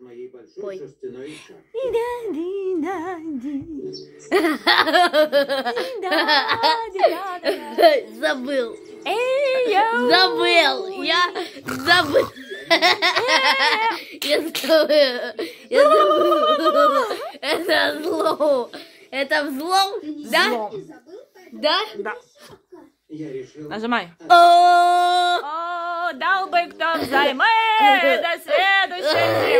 моей большой Ой. шерстяной. Забыл. Забыл. Я забыл. Я забыл. Я забыл. Это взлом. Это взлом, да? Да? Да. Я решил... Нажимай. О, О, дал бы кто взаймы до следующей